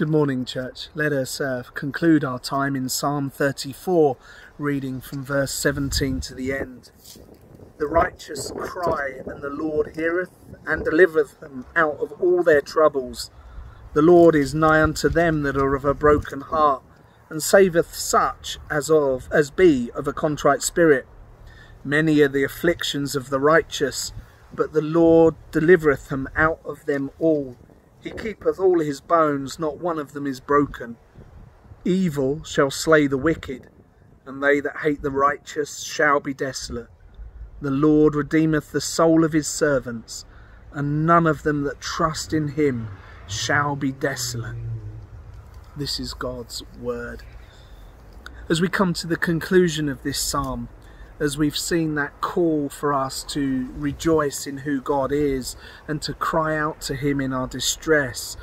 Good morning, church. Let us uh, conclude our time in Psalm 34, reading from verse 17 to the end. The righteous cry, and the Lord heareth, and delivereth them out of all their troubles. The Lord is nigh unto them that are of a broken heart, and saveth such as of as be of a contrite spirit. Many are the afflictions of the righteous, but the Lord delivereth them out of them all. He keepeth all his bones, not one of them is broken. Evil shall slay the wicked, and they that hate the righteous shall be desolate. The Lord redeemeth the soul of his servants, and none of them that trust in him shall be desolate. This is God's word. As we come to the conclusion of this psalm, as we've seen that call for us to rejoice in who God is and to cry out to Him in our distress.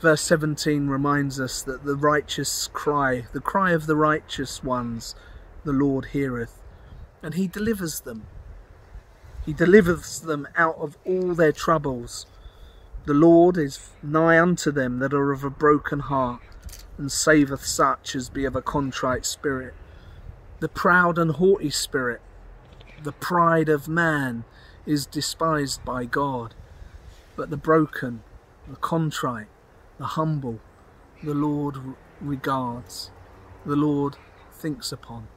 Verse 17 reminds us that the righteous cry, the cry of the righteous ones, the Lord heareth, and He delivers them. He delivers them out of all their troubles. The Lord is nigh unto them that are of a broken heart, and saveth such as be of a contrite spirit the proud and haughty spirit, the pride of man, is despised by God. But the broken, the contrite, the humble, the Lord regards, the Lord thinks upon.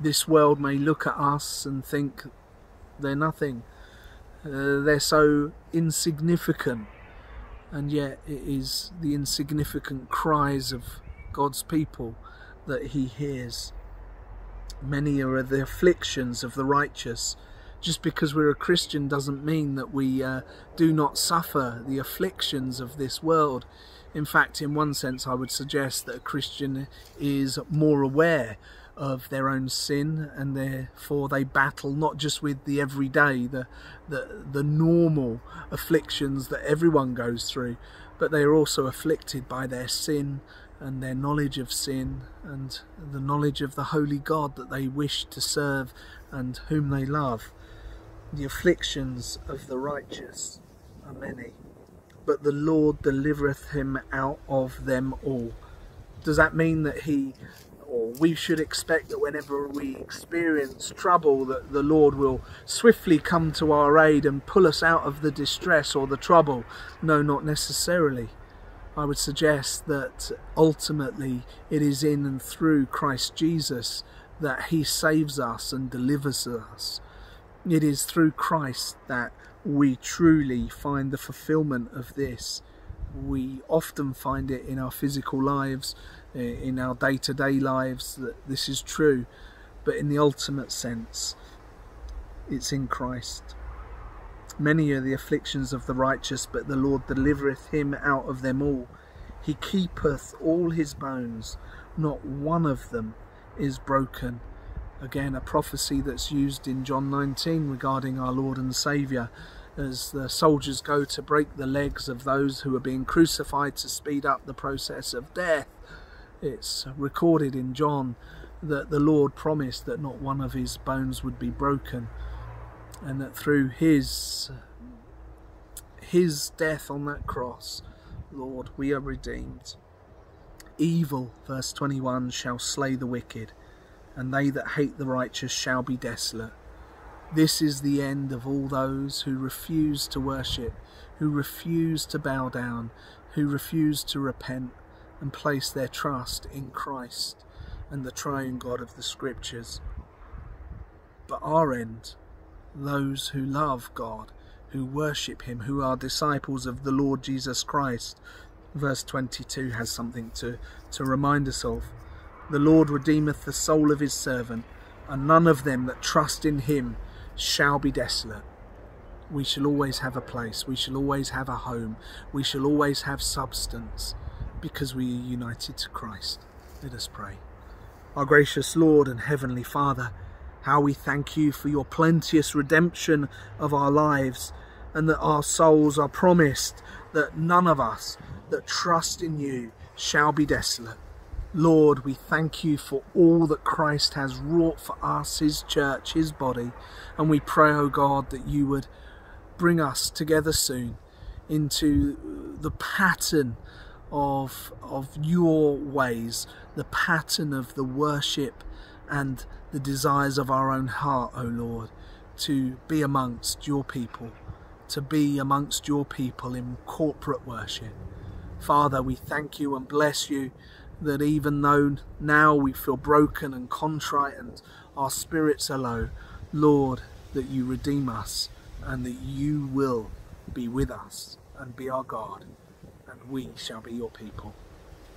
This world may look at us and think they're nothing, uh, they're so insignificant, and yet it is the insignificant cries of God's people that He hears. Many are the afflictions of the righteous. Just because we're a Christian doesn't mean that we uh, do not suffer the afflictions of this world. In fact, in one sense, I would suggest that a Christian is more aware of their own sin and therefore they battle not just with the everyday the the the normal afflictions that everyone goes through but they are also afflicted by their sin and their knowledge of sin and the knowledge of the holy God that they wish to serve and whom they love. The afflictions of the righteous are many, but the Lord delivereth him out of them all. Does that mean that he or we should expect that whenever we experience trouble that the Lord will swiftly come to our aid and pull us out of the distress or the trouble? No, not necessarily. I would suggest that ultimately it is in and through Christ Jesus that He saves us and delivers us. It is through Christ that we truly find the fulfillment of this. We often find it in our physical lives, in our day to day lives, that this is true, but in the ultimate sense, it's in Christ. Many are the afflictions of the righteous, but the Lord delivereth him out of them all. He keepeth all his bones, not one of them is broken. Again, a prophecy that's used in John 19 regarding our Lord and Saviour as the soldiers go to break the legs of those who are being crucified to speed up the process of death. It's recorded in John that the Lord promised that not one of his bones would be broken and that through his his death on that cross lord we are redeemed. Evil verse 21 shall slay the wicked and they that hate the righteous shall be desolate. This is the end of all those who refuse to worship who refuse to bow down who refuse to repent and place their trust in Christ and the triune God of the scriptures. But our end those who love God, who worship Him, who are disciples of the Lord Jesus Christ. Verse 22 has something to, to remind us of. The Lord redeemeth the soul of His servant, and none of them that trust in Him shall be desolate. We shall always have a place, we shall always have a home, we shall always have substance, because we are united to Christ. Let us pray. Our gracious Lord and Heavenly Father, how we thank you for your plenteous redemption of our lives and that our souls are promised that none of us that trust in you shall be desolate. Lord, we thank you for all that Christ has wrought for us, his church, his body, and we pray, O oh God, that you would bring us together soon into the pattern of of your ways, the pattern of the worship and the desires of our own heart, O Lord, to be amongst your people, to be amongst your people in corporate worship. Father, we thank you and bless you that even though now we feel broken and contrite and our spirits are low, Lord, that you redeem us and that you will be with us and be our God, and we shall be your people.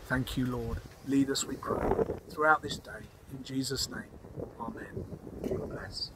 Thank you, Lord. Lead us, we pray, throughout this day. In Jesus' name, Amen. God bless.